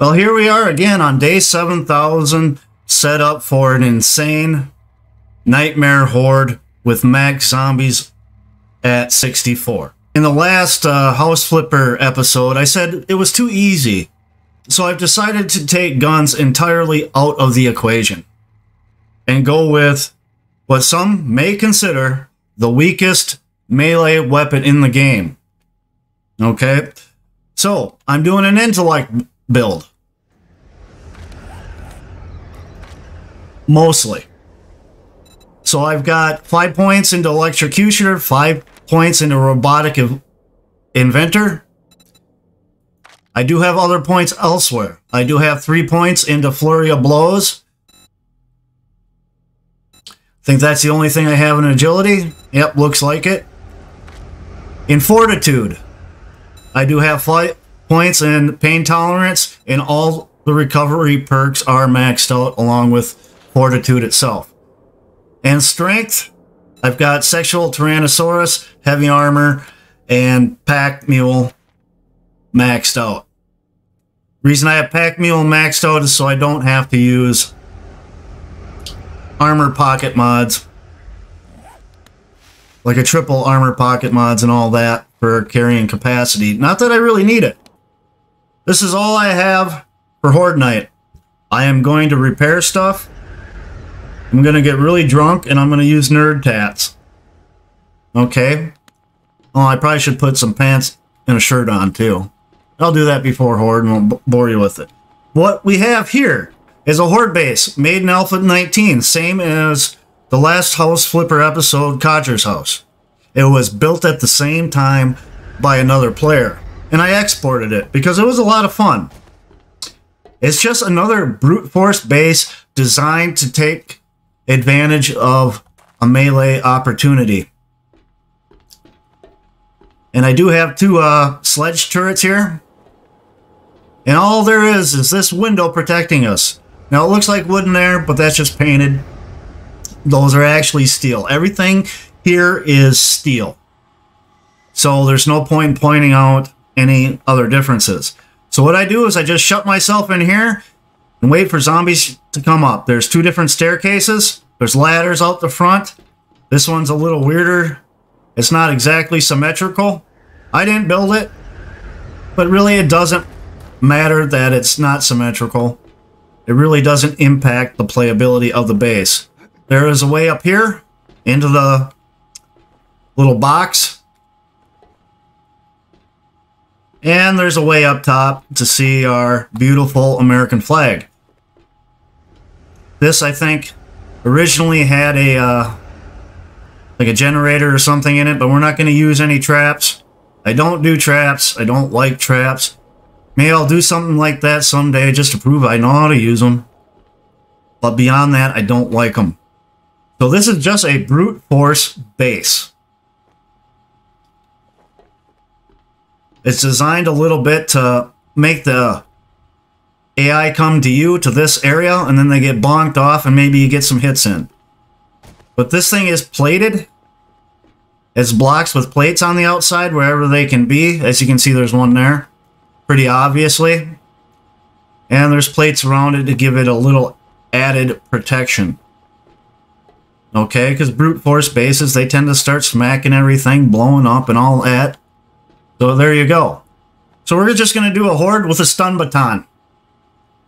Well, here we are again on day 7000, set up for an insane nightmare horde with max zombies at 64. In the last uh, House Flipper episode, I said it was too easy, so I've decided to take guns entirely out of the equation and go with what some may consider the weakest melee weapon in the game. Okay? So, I'm doing an intellect build. Mostly. So I've got five points into Electrocutioner, five points into Robotic Inventor. I do have other points elsewhere. I do have three points into Flurry of Blows. Think that's the only thing I have in Agility? Yep, looks like it. In Fortitude, I do have five points in Pain Tolerance, and all the recovery perks are maxed out along with Fortitude itself. And Strength, I've got Sexual Tyrannosaurus, Heavy Armor, and Pack Mule maxed out. Reason I have Pack Mule maxed out is so I don't have to use armor pocket mods. Like a triple armor pocket mods and all that for carrying capacity. Not that I really need it. This is all I have for Horde Night. I am going to repair stuff. I'm going to get really drunk and I'm going to use nerd tats. Okay. Oh, I probably should put some pants and a shirt on too. I'll do that before Horde and won't bore you with it. What we have here is a Horde base made in Alpha 19, same as the last House Flipper episode, Codger's House. It was built at the same time by another player, and I exported it because it was a lot of fun. It's just another brute force base designed to take advantage of a melee opportunity. And I do have two uh, sledge turrets here. And all there is is this window protecting us. Now it looks like wood in there, but that's just painted. Those are actually steel. Everything here is steel. So there's no point in pointing out any other differences. So what I do is I just shut myself in here and wait for zombies to come up. There's two different staircases. There's ladders out the front. This one's a little weirder. It's not exactly symmetrical. I didn't build it, but really it doesn't matter that it's not symmetrical. It really doesn't impact the playability of the base. There is a way up here into the little box. And there's a way up top to see our beautiful American flag. This, I think, originally had a uh, like a generator or something in it, but we're not going to use any traps. I don't do traps. I don't like traps. Maybe I'll do something like that someday just to prove I know how to use them. But beyond that, I don't like them. So this is just a brute force base. It's designed a little bit to make the AI come to you, to this area, and then they get bonked off and maybe you get some hits in. But this thing is plated. It's blocks with plates on the outside wherever they can be. As you can see, there's one there. Pretty obviously. And there's plates around it to give it a little added protection. Okay, because brute force bases, they tend to start smacking everything, blowing up and all that. So there you go. So we're just going to do a horde with a stun baton.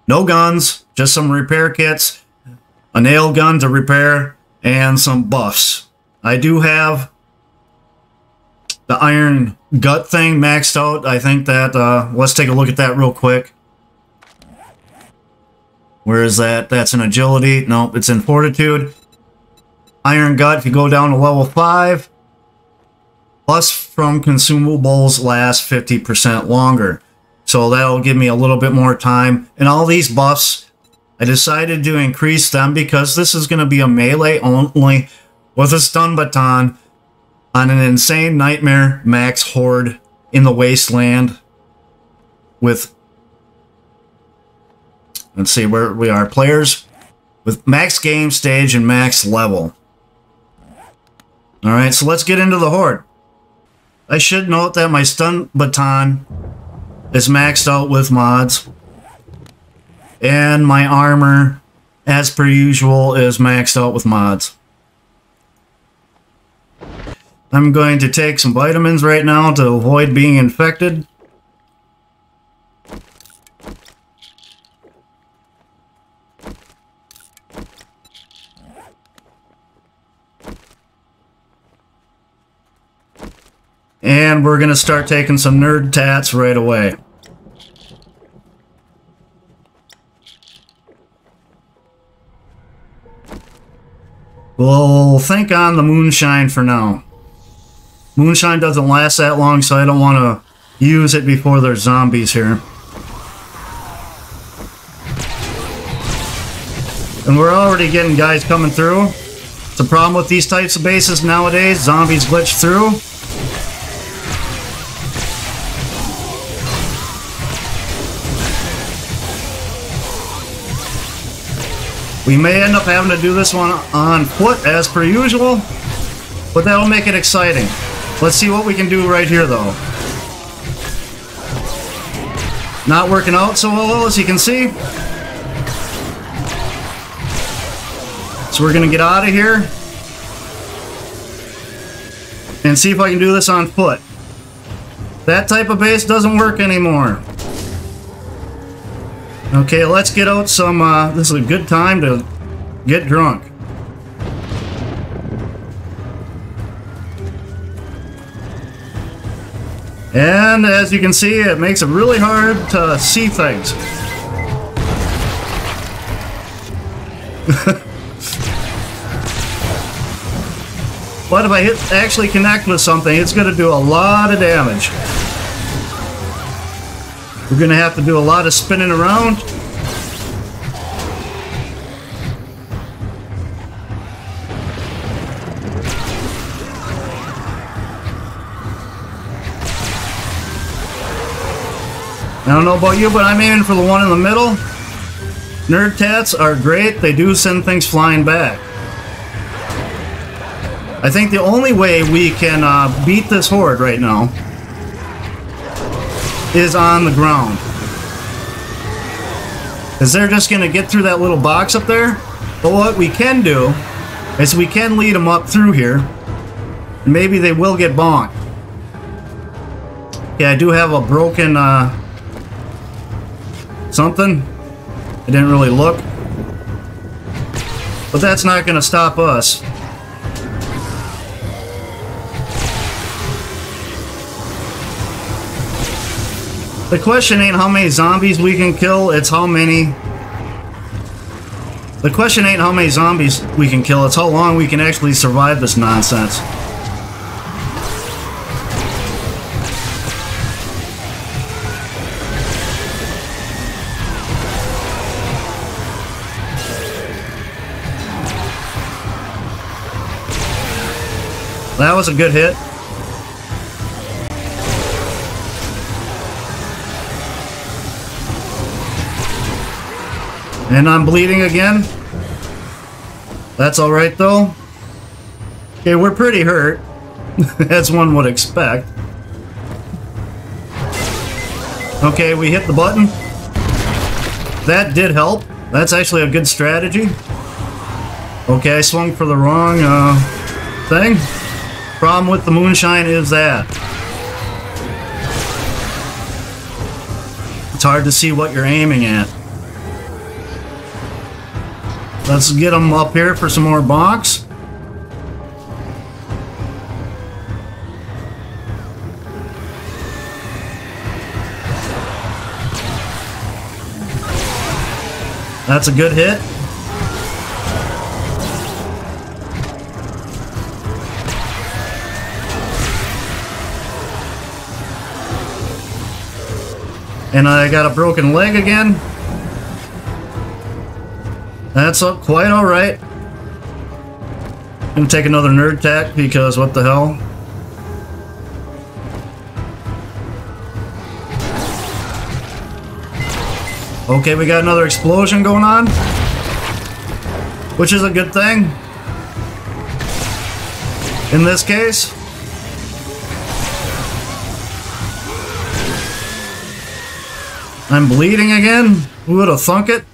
No guns, just some repair kits, a nail gun to repair, and some buffs. I do have the iron gut thing maxed out. I think that, uh, let's take a look at that real quick. Where is that? That's an agility. Nope, it's in fortitude. Iron gut, if you go down to level 5, plus from consumables last 50% longer. So that'll give me a little bit more time. And all these buffs, I decided to increase them because this is going to be a melee only with a stun baton on an insane nightmare max horde in the wasteland with let's see where we are players with max game stage and max level all right so let's get into the horde i should note that my stun baton is maxed out with mods And my armor, as per usual, is maxed out with mods. I'm going to take some vitamins right now to avoid being infected. And we're going to start taking some nerd tats right away. We'll think on the moonshine for now. Moonshine doesn't last that long, so I don't want to use it before there's zombies here. And we're already getting guys coming through. The problem with these types of bases nowadays, zombies glitch through. We may end up having to do this one on foot as per usual, but that'll make it exciting. Let's see what we can do right here though. Not working out so well as you can see. So we're to get out of here and see if I can do this on foot. That type of base doesn't work anymore. Okay, let's get out some, uh, this is a good time to get drunk. And as you can see, it makes it really hard to see things. but if I hit, actually connect with something, it's going to do a lot of damage. We're going to have to do a lot of spinning around. I don't know about you, but I'm aiming for the one in the middle. Nerd tats are great. They do send things flying back. I think the only way we can uh, beat this horde right now is on the ground. Because they're just going to get through that little box up there. But what we can do is we can lead them up through here. Maybe they will get bonked. Yeah, I do have a broken uh, something. I didn't really look. But that's not going to stop us. The question ain't how many zombies we can kill, it's how many... The question ain't how many zombies we can kill, it's how long we can actually survive this nonsense. That was a good hit. And I'm bleeding again. That's alright though. Okay, we're pretty hurt, as one would expect. Okay, we hit the button. That did help. That's actually a good strategy. Okay, I swung for the wrong uh, thing. Problem with the moonshine is that. It's hard to see what you're aiming at. Let's get them up here for some more box. That's a good hit. And I got a broken leg again. That's up quite alright. Gonna take another nerd tat because what the hell? Okay, we got another explosion going on. Which is a good thing. In this case. I'm bleeding again? Who would have thunk it?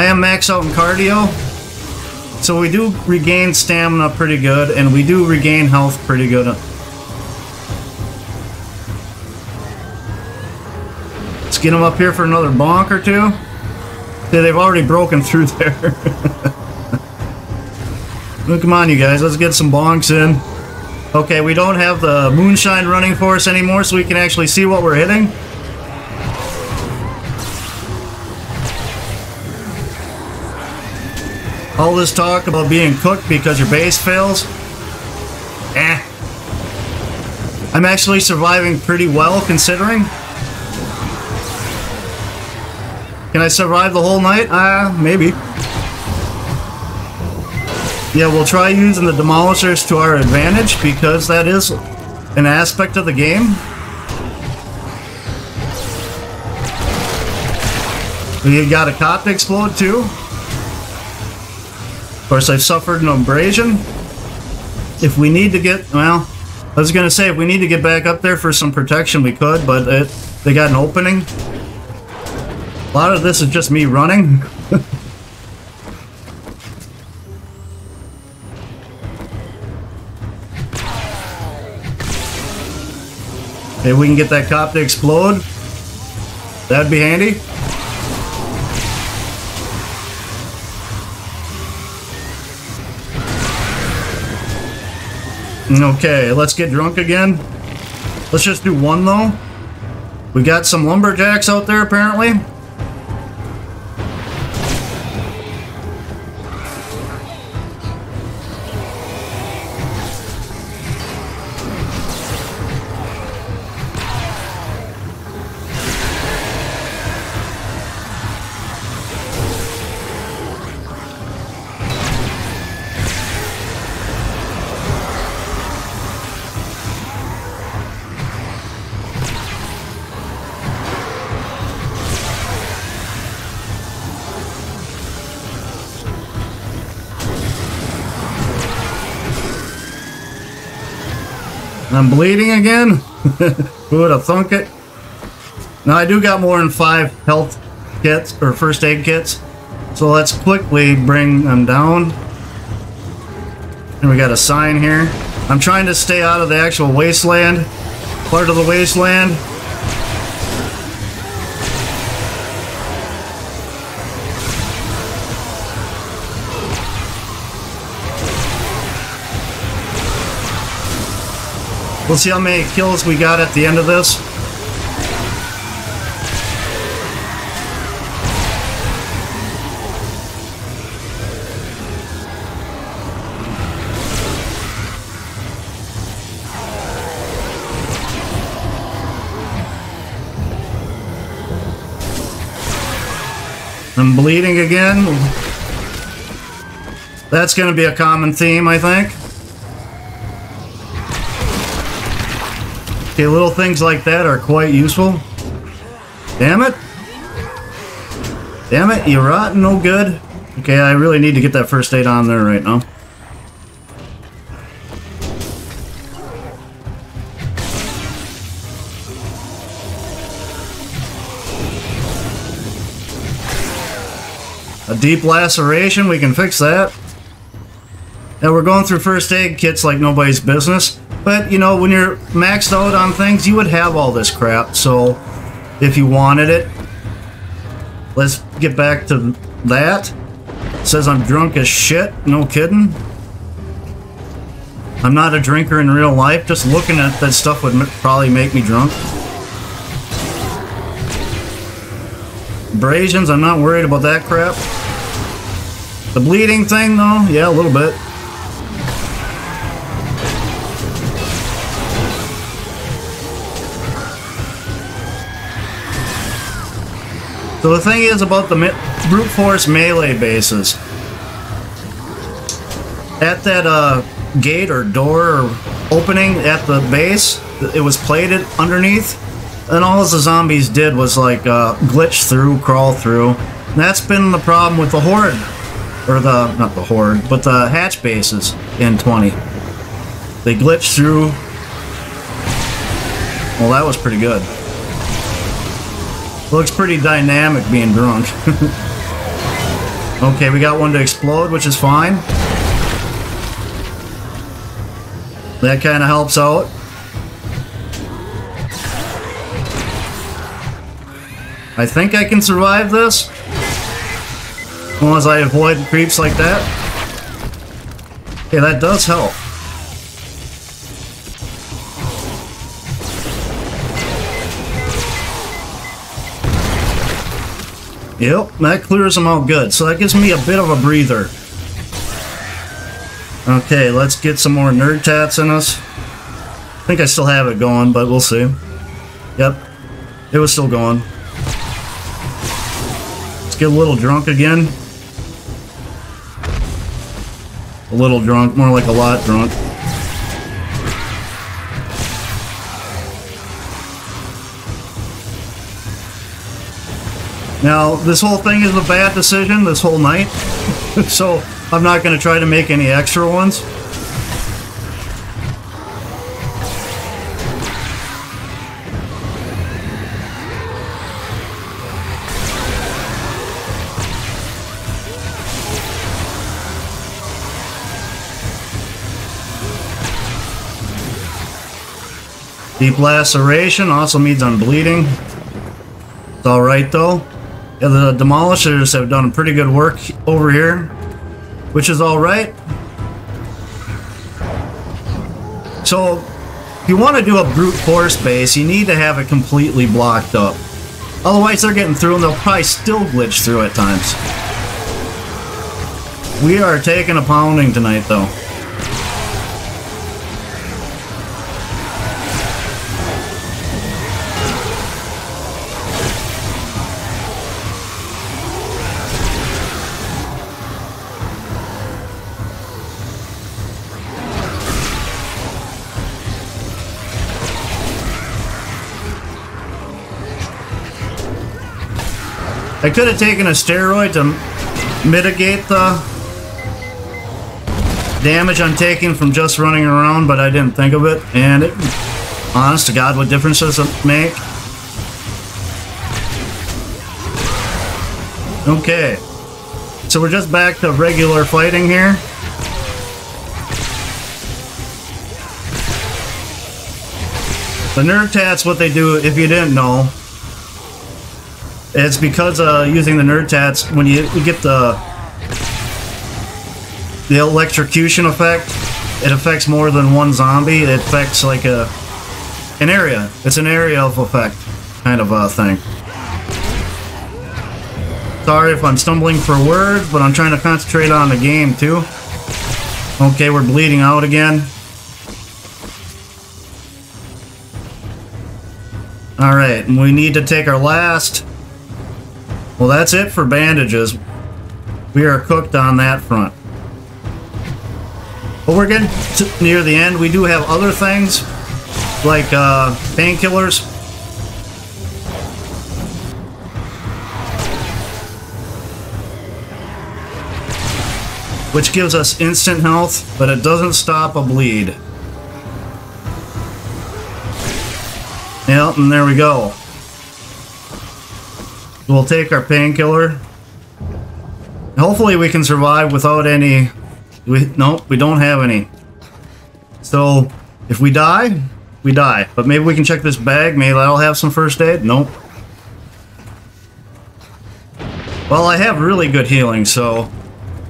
I am max out in cardio. So we do regain stamina pretty good, and we do regain health pretty good. Let's get them up here for another bonk or two. See, they've already broken through there. well, come on, you guys. Let's get some bonks in. Okay, we don't have the moonshine running for us anymore, so we can actually see what we're hitting. All this talk about being cooked because your base fails. Eh. I'm actually surviving pretty well considering. Can I survive the whole night? Ah, uh, maybe. Yeah, we'll try using the demolishers to our advantage because that is an aspect of the game. We got a cop to explode too course, I've suffered an abrasion. If we need to get, well, I was going to say, if we need to get back up there for some protection, we could, but it, they got an opening. A lot of this is just me running. Maybe we can get that cop to explode. That'd be handy. Okay, let's get drunk again. Let's just do one, though. We got some lumberjacks out there, apparently. I'm bleeding again? Who would have thunk it? Now I do got more than five health kits, or first aid kits. So let's quickly bring them down. And we got a sign here. I'm trying to stay out of the actual wasteland, part of the wasteland. We'll see how many kills we got at the end of this. I'm bleeding again. That's going to be a common theme, I think. Okay, little things like that are quite useful. Damn it. Damn it, you rotten no good. Okay, I really need to get that first aid on there right now. A deep laceration, we can fix that. Now we're going through first aid kits like nobody's business. But, you know, when you're maxed out on things, you would have all this crap. So, if you wanted it, let's get back to that. It says I'm drunk as shit. No kidding. I'm not a drinker in real life. Just looking at that stuff would probably make me drunk. Abrasions, I'm not worried about that crap. The bleeding thing, though, yeah, a little bit. So the thing is about the brute force melee bases. At that uh, gate or door or opening at the base, it was plated underneath, and all the zombies did was like uh, glitch through, crawl through. And that's been the problem with the horde, or the not the horde, but the hatch bases in 20. They glitch through. Well, that was pretty good. Looks pretty dynamic being drunk. Okay, we got one to explode, which is fine. That kind of helps out. I think I can survive this. As long as I avoid creeps like that. Okay, that does help. Yep, that clears them out good. So that gives me a bit of a breather. Okay, let's get some more nerd tats in us. I think I still have it going, but we'll see. Yep, it was still going. Let's get a little drunk again. A little drunk, more like a lot drunk. Now, this whole thing is a bad decision, this whole night. so, I'm not going to try to make any extra ones. Deep laceration also means I'm bleeding. It's alright though. Yeah, the demolishers have done pretty good work over here, which is all right. So, if you want to do a brute force base, you need to have it completely blocked up. Otherwise, they're getting through and they'll probably still glitch through at times. We are taking a pounding tonight, though. I could have taken a steroid to mitigate the damage I'm taking from just running around, but I didn't think of it. And it, honest to God, what difference does it make? Okay. So we're just back to regular fighting here. The Nerd Tats, what they do, if you didn't know, it's because uh, using the nerd tats, when you, you get the the electrocution effect, it affects more than one zombie. It affects like a an area. It's an area of effect kind of a thing. Sorry if I'm stumbling for words, but I'm trying to concentrate on the game too. Okay, we're bleeding out again. Alright, we need to take our last well, that's it for bandages. We are cooked on that front. But we're getting near the end. We do have other things, like uh, painkillers. Which gives us instant health, but it doesn't stop a bleed. Yep, and there we go. We'll take our painkiller. Hopefully we can survive without any... We, nope, we don't have any. So, if we die, we die. But maybe we can check this bag. Maybe that'll have some first aid. Nope. Well, I have really good healing, so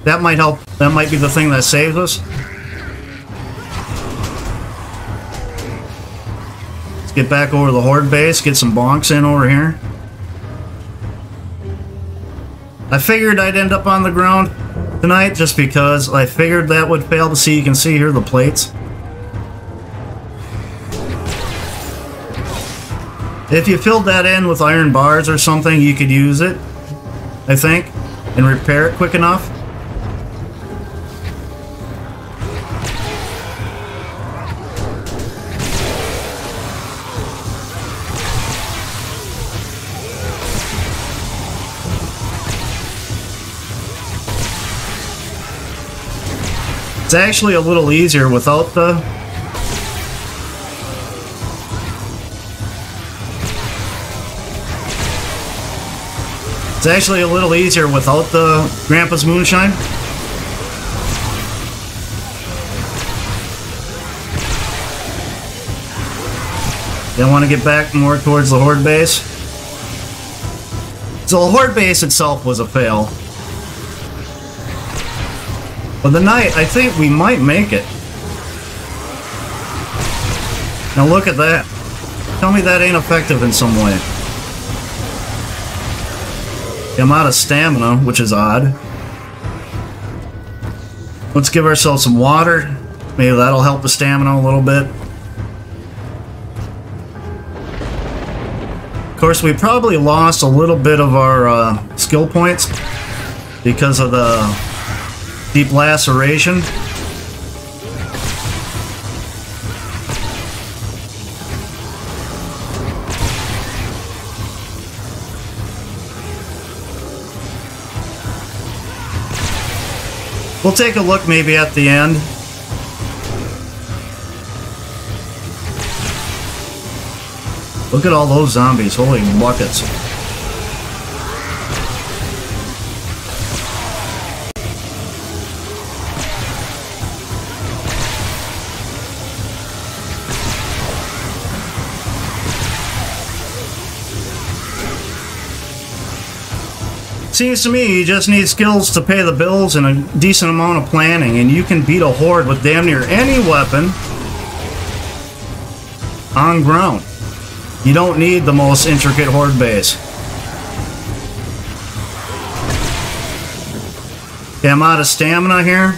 that might help. That might be the thing that saves us. Let's get back over the Horde base, get some bonks in over here. I figured I'd end up on the ground tonight just because I figured that would fail to see. You can see here the plates. If you filled that in with iron bars or something, you could use it, I think, and repair it quick enough. It's actually a little easier without the... It's actually a little easier without the Grandpa's Moonshine. Then want to get back more towards the Horde base. So the Horde base itself was a fail. But the night, I think we might make it. Now look at that. Tell me that ain't effective in some way. I'm out of stamina, which is odd. Let's give ourselves some water. Maybe that'll help the stamina a little bit. Of course, we probably lost a little bit of our uh, skill points because of the deep laceration. We'll take a look maybe at the end. Look at all those zombies. Holy buckets. Seems to me you just need skills to pay the bills and a decent amount of planning, and you can beat a horde with damn near any weapon on ground. You don't need the most intricate horde base. Okay, I'm out of stamina here.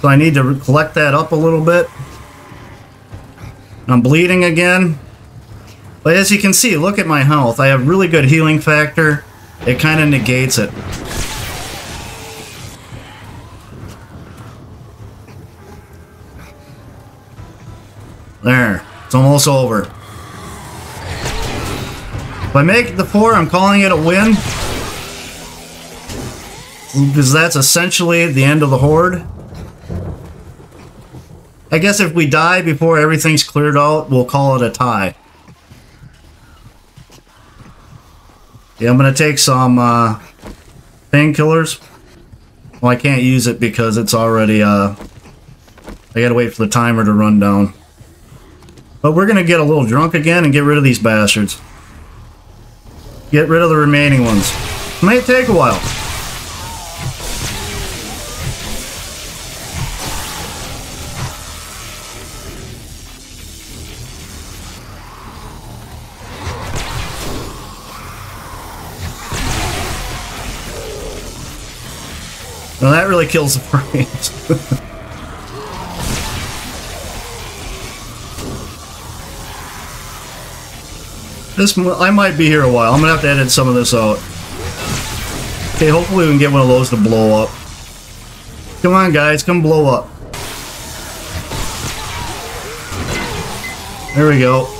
So I need to collect that up a little bit. I'm bleeding again. But as you can see, look at my health. I have really good healing factor. It kind of negates it. There. It's almost over. If I make the four, I'm calling it a win. Because that's essentially the end of the horde. I guess if we die before everything's cleared out, we'll call it a tie. Yeah, I'm going to take some uh, painkillers. Well, I can't use it because it's already, uh, I gotta wait for the timer to run down. But we're gonna get a little drunk again and get rid of these bastards. Get rid of the remaining ones. It might take a while. Well, that really kills the frames. this I might be here a while. I'm gonna have to edit some of this out. Okay, hopefully we can get one of those to blow up. Come on, guys, come blow up. There we go.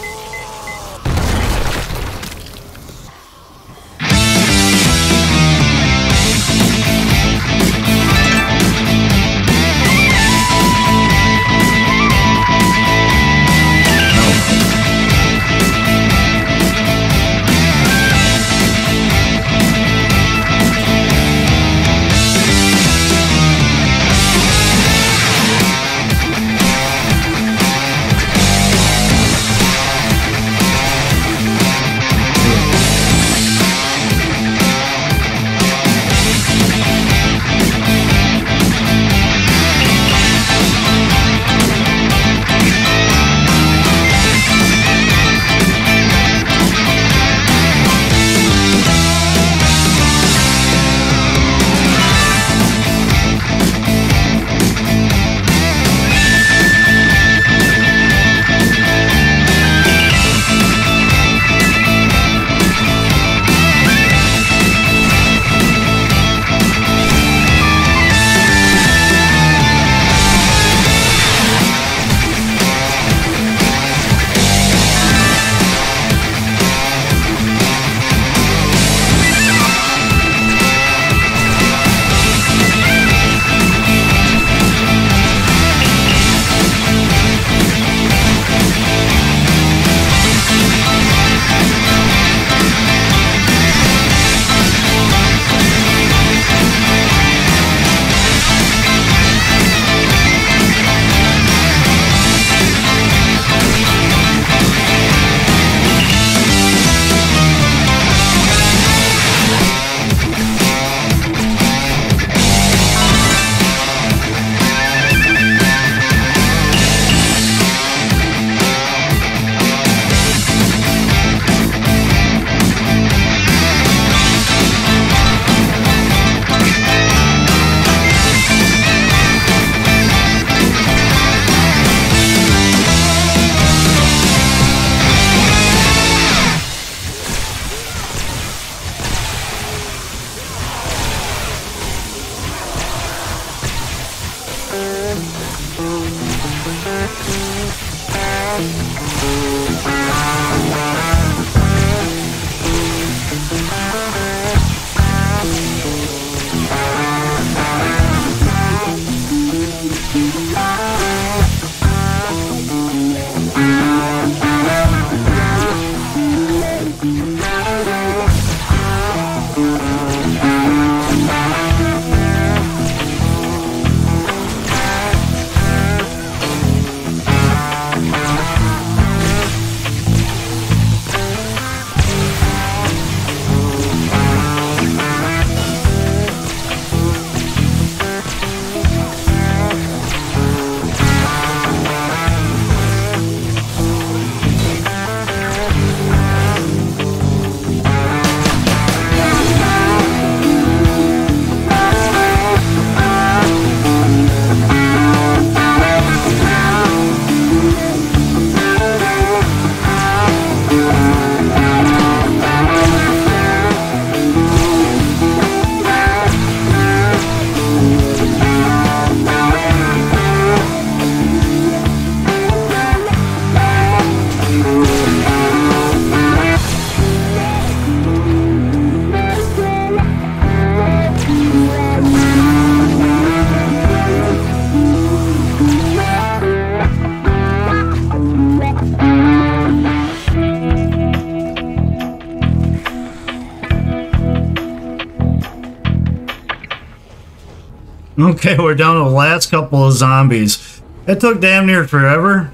Okay, we're down to the last couple of zombies. It took damn near forever.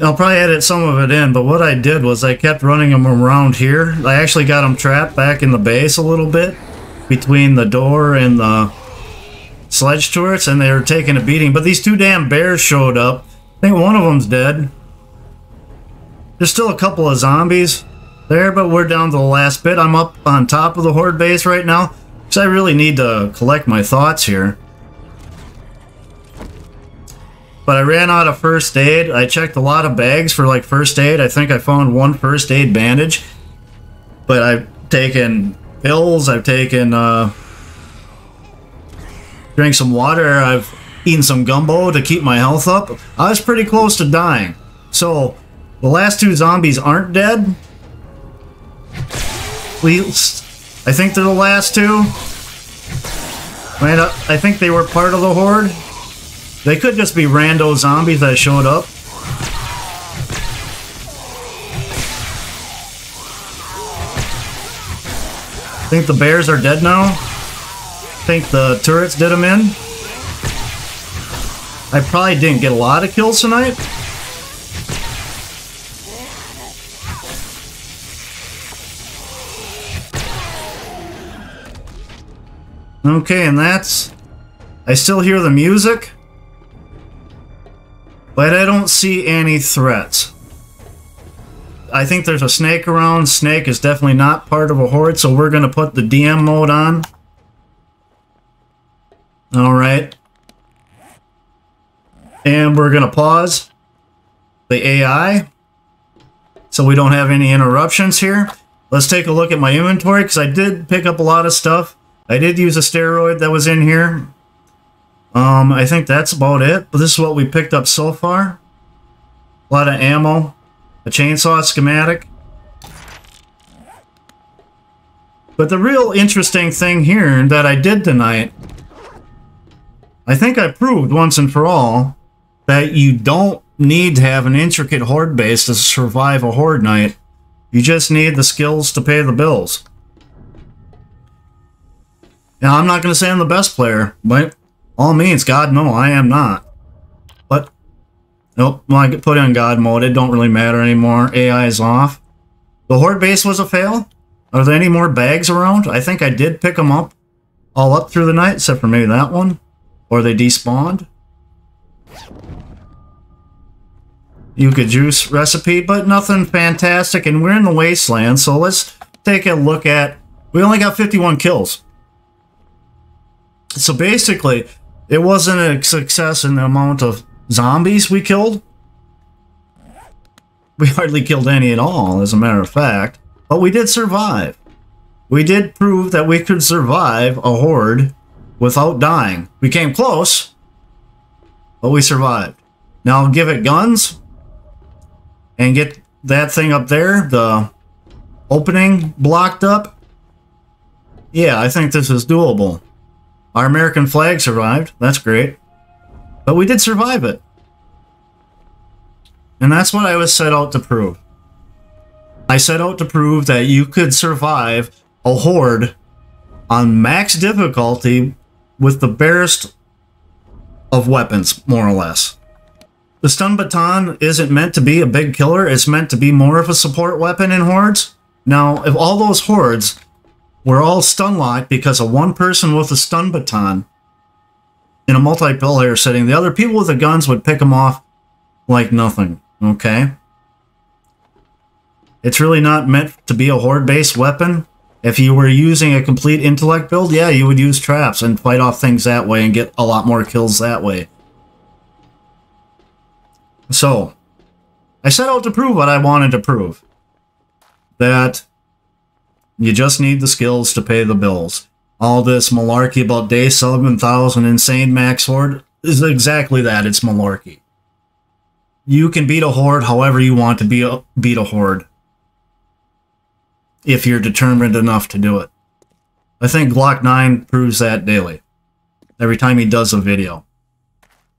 I'll probably edit some of it in, but what I did was I kept running them around here. I actually got them trapped back in the base a little bit between the door and the sledge turrets, and they were taking a beating. But these two damn bears showed up. I think one of them's dead. There's still a couple of zombies there, but we're down to the last bit. I'm up on top of the horde base right now, so I really need to collect my thoughts here. But I ran out of first aid. I checked a lot of bags for like first aid. I think I found one first aid bandage. But I've taken pills, I've taken uh drank some water, I've eaten some gumbo to keep my health up. I was pretty close to dying. So the last two zombies aren't dead. We I think they're the last two. I think they were part of the horde. They could just be rando zombies that showed up. I think the bears are dead now? I Think the turrets did them in? I probably didn't get a lot of kills tonight. Okay, and that's... I still hear the music. But I don't see any threats. I think there's a snake around. Snake is definitely not part of a horde, so we're going to put the DM mode on. Alright. And we're going to pause the AI so we don't have any interruptions here. Let's take a look at my inventory because I did pick up a lot of stuff. I did use a steroid that was in here. Um, I think that's about it. But this is what we picked up so far. A lot of ammo. A chainsaw schematic. But the real interesting thing here that I did tonight, I think I proved once and for all that you don't need to have an intricate horde base to survive a horde night. You just need the skills to pay the bills. Now, I'm not going to say I'm the best player, but all means, God, no, I am not. But, nope, when I get put on God mode, it don't really matter anymore. AI is off. The Horde base was a fail. Are there any more bags around? I think I did pick them up all up through the night, except for maybe that one. Or they despawned. Yucca juice recipe, but nothing fantastic. And we're in the wasteland, so let's take a look at... We only got 51 kills. So basically, it wasn't a success in the amount of zombies we killed. We hardly killed any at all, as a matter of fact. But we did survive. We did prove that we could survive a horde without dying. We came close, but we survived. Now give it guns and get that thing up there, the opening blocked up. Yeah, I think this is doable. Our American flag survived. That's great. But we did survive it. And that's what I was set out to prove. I set out to prove that you could survive a horde on max difficulty with the barest of weapons, more or less. The stun baton isn't meant to be a big killer, it's meant to be more of a support weapon in hordes. Now, if all those hordes we're all stun locked because of one person with a stun baton in a multiplayer setting. The other people with the guns would pick them off like nothing, okay? It's really not meant to be a horde-based weapon. If you were using a complete intellect build, yeah, you would use traps and fight off things that way and get a lot more kills that way. So, I set out to prove what I wanted to prove. That you just need the skills to pay the bills. All this malarkey about day 7000 insane max horde is exactly that. It's malarkey. You can beat a horde however you want to be a, beat a horde. If you're determined enough to do it. I think Glock 9 proves that daily. Every time he does a video.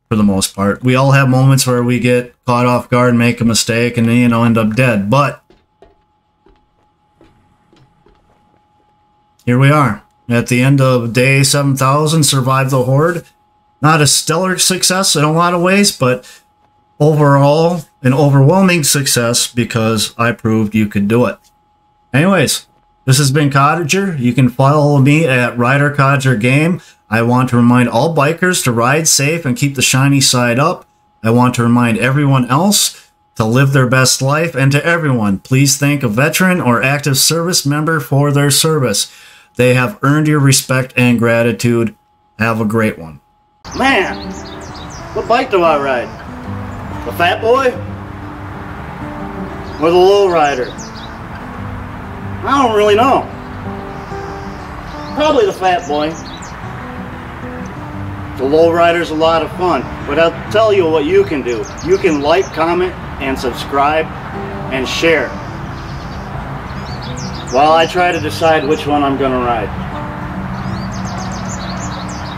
For the most part. We all have moments where we get caught off guard, and make a mistake, and, you know, end up dead. But here we are. At the end of day 7000, survived the horde. Not a stellar success in a lot of ways, but overall, an overwhelming success because I proved you could do it. Anyways, this has been Cottager. You can follow me at Rider Cottager Game. I want to remind all bikers to ride safe and keep the shiny side up. I want to remind everyone else to live their best life, and to everyone, please thank a veteran or active service member for their service. They have earned your respect and gratitude. Have a great one. Man, what bike do I ride? The fat boy? Or the low rider? I don't really know. Probably the fat boy. The low rider's a lot of fun, but I'll tell you what you can do. You can like, comment, and subscribe, and share. While I try to decide which one I'm gonna ride.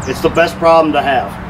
It's the best problem to have.